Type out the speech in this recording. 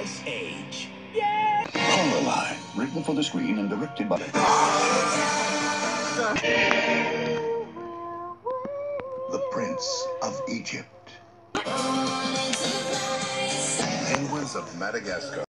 Ice Age. Coraline, written for the screen and directed by the Prince of Egypt. Penguins of Madagascar.